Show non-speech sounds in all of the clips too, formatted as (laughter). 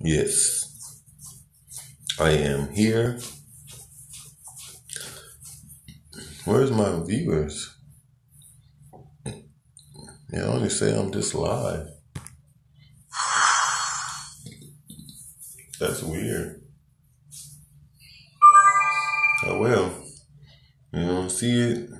Yes, I am here. Where's my viewers? They only say I'm just live. That's weird. Oh well. You don't see it.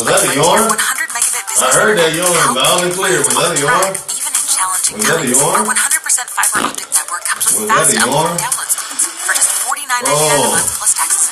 Was that a yarn? 100 megabit I heard that yarn loud and clear. Was that a yarn? Even in challenging Was that a yarn? our 100% fiber optic network comes with Was that a yarn? and download speeds for just $49.99 a Oh.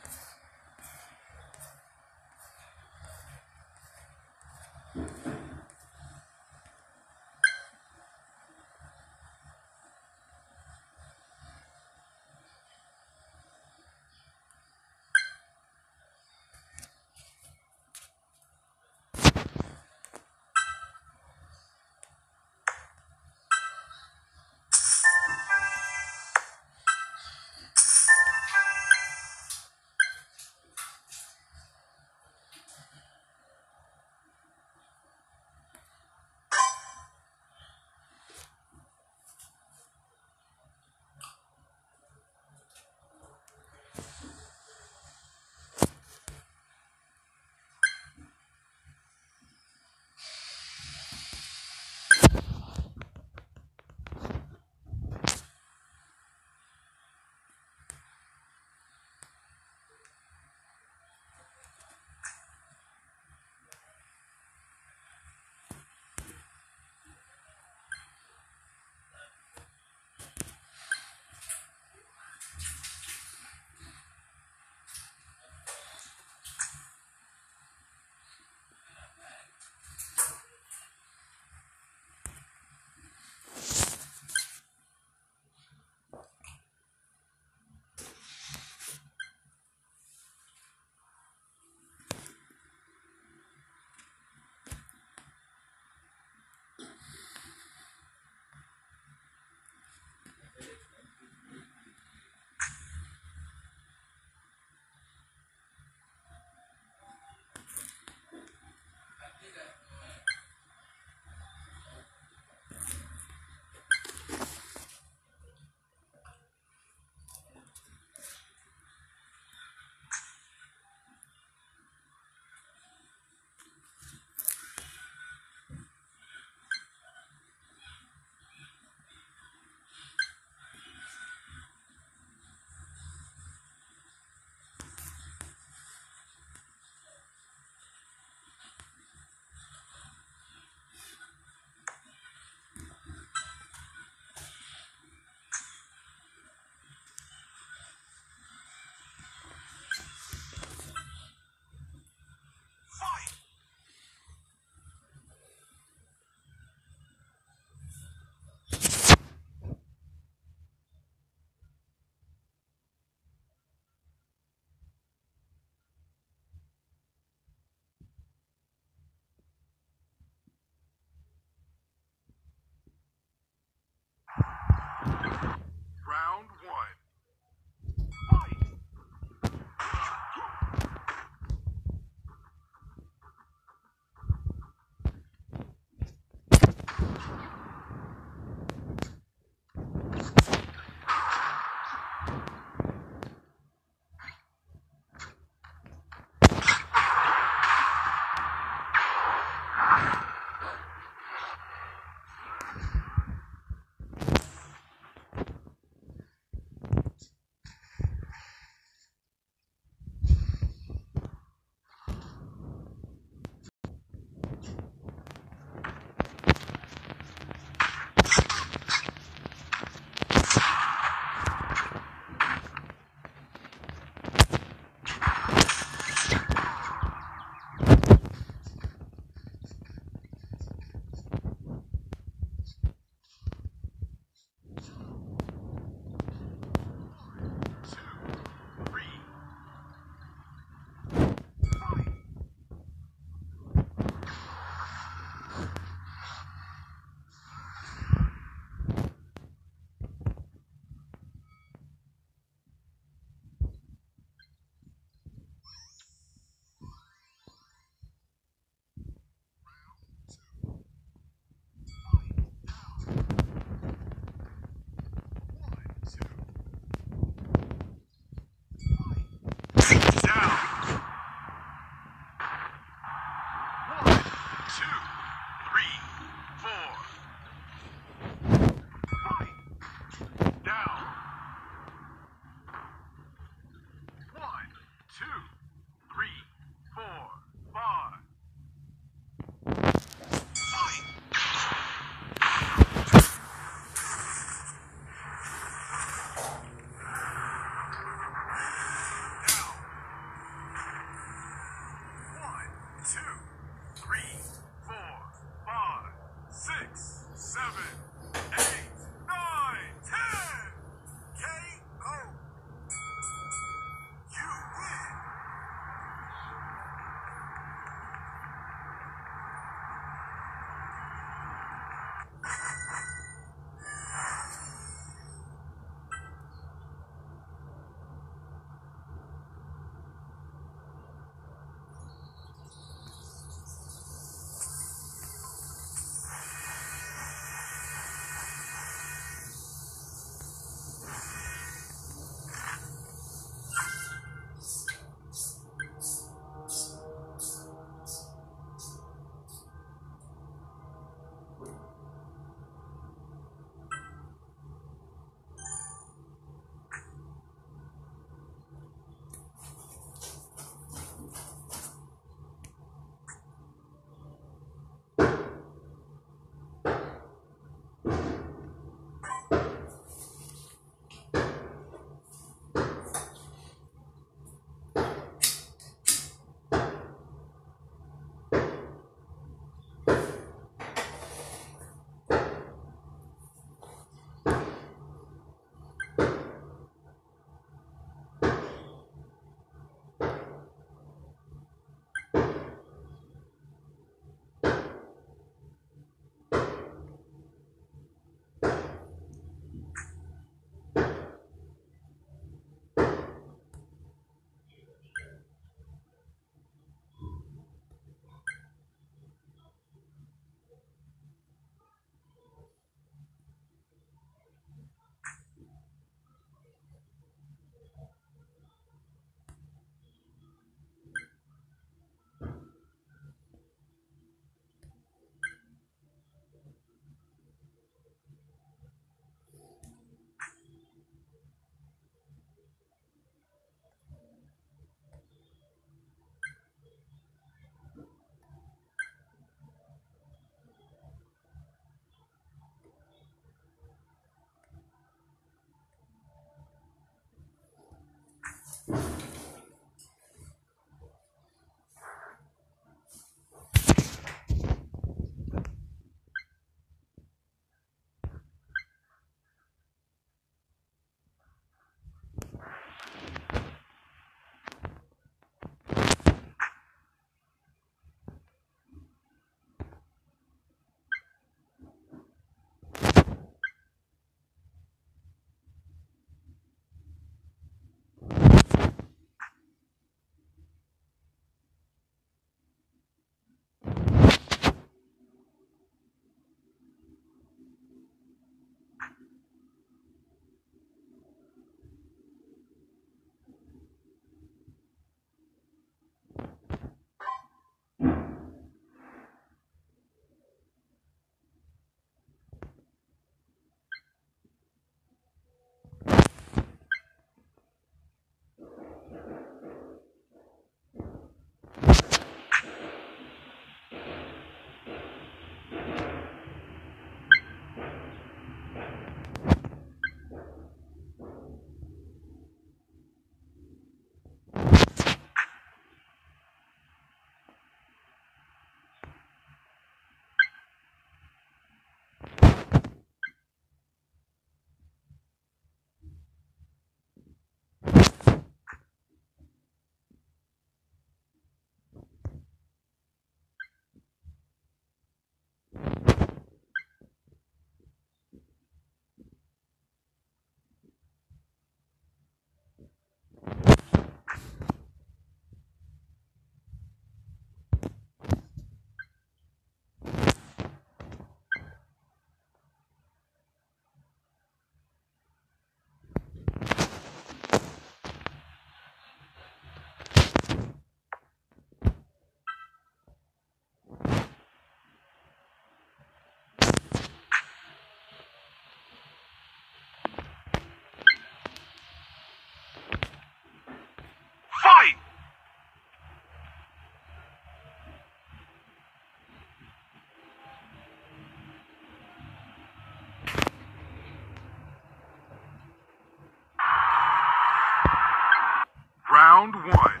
Round one.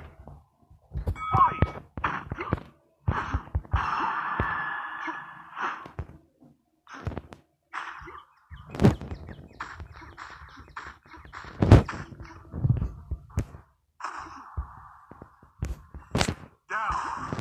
Down.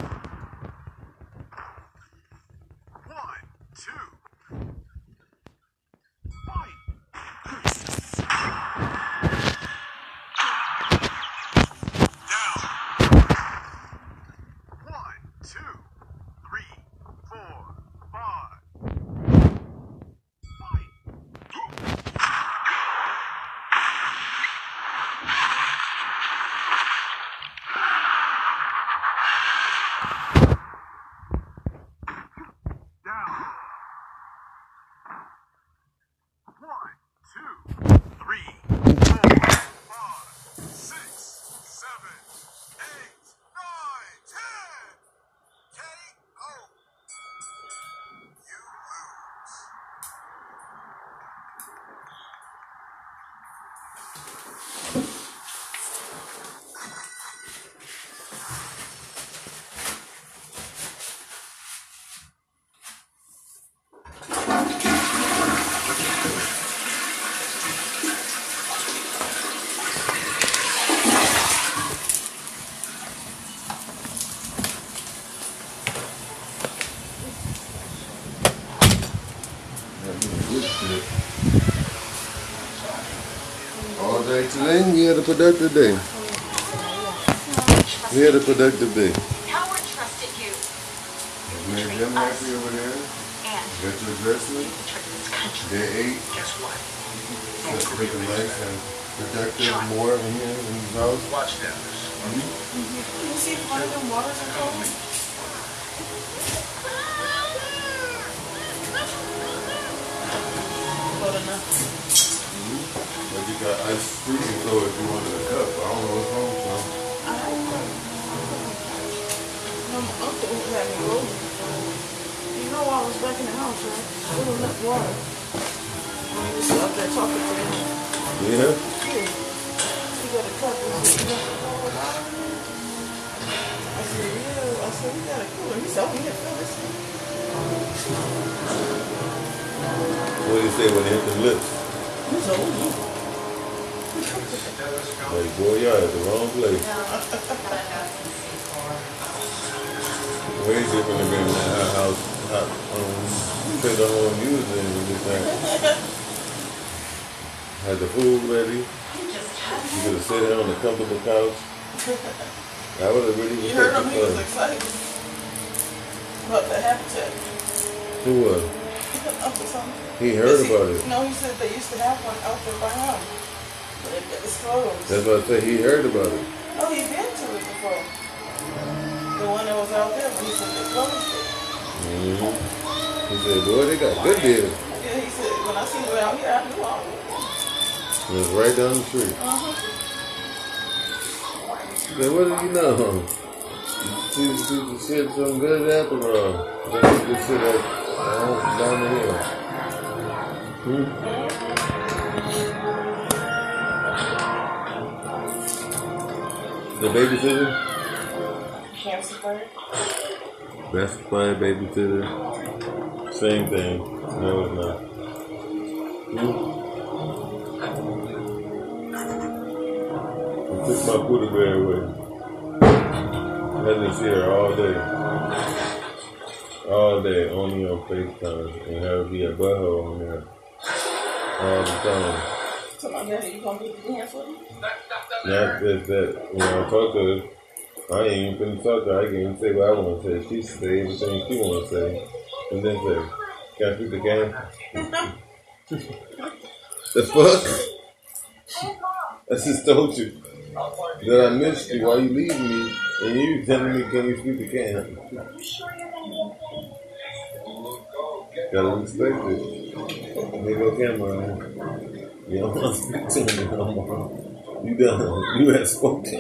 Productive day. We had a productive day. Howard trusted you. Made them happy over there. And Got your dressing. the trick of this country. They ate. Guess what? Let's make a nice and productive more in here in the house. Watch this. Hmm? You see if one of them waters are cold? Cold enough. But you got ice freezing so if you wanted a cup. I don't know what's wrong with them. I don't know. No, my uncle had me rolling. You know I was back in the house, right? There was enough water. I was up there talking to him. Yeah. Yeah. He got a cup and said, "You got the cold water?" I said, yeah. I said, we got a cooler. He said, oh, yeah, fill this in. What do you say when they hit the lips? He said, oh, yeah. Like, boy, y'all at the wrong place. Way different than being in that house. Hot, um, put the whole music and everything. Had the food ready. You could have sat down on the comfortable couch. I would have really You heard him, he was excited about the habitat. Who was? He heard about it. No, he said they used to have one out there by him. It, it's closed. That's what I said. He heard about it. no, he been to it before. The one that was out there, he said they closed it. hmm He said, boy, they got good deals. Yeah, he said, when I seen it out here, I knew I would. It was right down the street. Uh-huh. He said, what do you know? She, she, she said some good Adderall. That's good shit at, uh, down the hill. Hmm? The babysitter? Best Buy babysitter. Same thing. No, it's not. Hmm? I took my Buddha bear away. I didn't see her all day. All day, only on FaceTime. And her be a butthole on there. All the time. So my you gonna get the hand for me? Not just that, when I talk to her, I ain't even finna talk to her. I can even say what I want to say. She say everything she want to say. And then say, can I speak the game? the fuck? I just told you that I missed you while you leaving me. And you telling me, can we speak the game? Gotta respect it. There go camera. You don't want to speak to me no more. You done. You have spoken.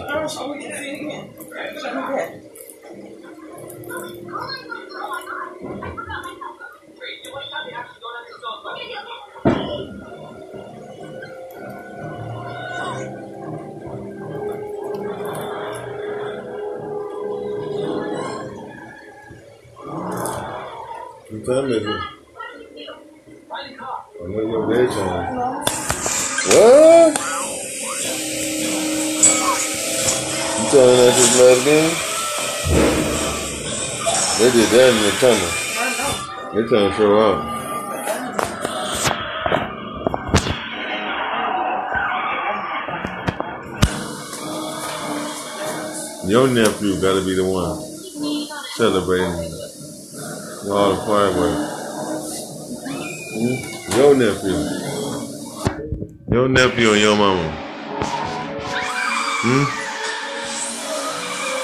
What time is it? I know your bedtime. What? You telling us it's last game? They did that in the tunnel. I know. They trying to show out. Your nephew gotta be the one celebrating all the fireworks. Hmm? Your nephew. Your nephew and your mama. Hmm?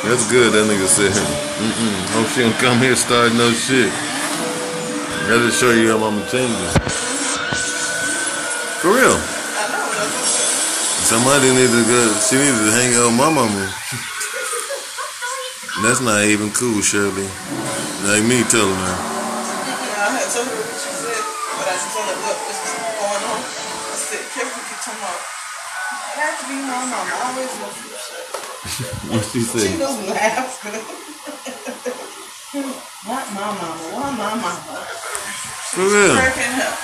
That's good, that nigga said. Mm-mm. Hope she don't come here starting no shit. Gotta show you how mama changing. For real. Somebody need to go. She needs to hang out with my mama. That's not even cool, Shirley. Like me telling her. Be my mom. I always you. What she She say? just laughed. (laughs) Not my mama. Why my mama? For real. Cracking up.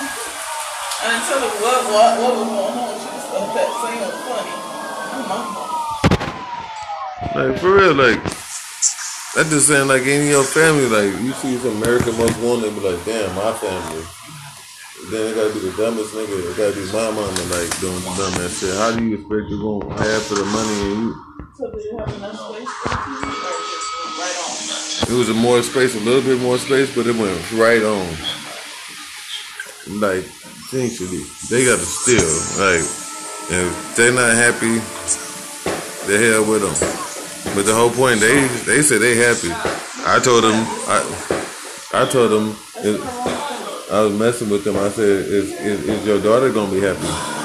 I didn't tell her what, what, what was going on. She was up that saying funny. My mama. Like for real, like that just saying like in your family, like you see some American Most Wanted, be like, damn, my family. Then it gotta be the dumbest nigga. It gotta be my mama, like doing the dumbass shit. How do you expect you gonna have for the money and you? So did you have enough space for the TV or just right on? It was a more space, a little bit more space, but it went right on. Like, essentially, they got to steal. Like, if they're not happy, the hell with them. But the whole point, they they said they happy. I told them, I I told them, if I was messing with them. I said, is, is, is your daughter gonna be happy?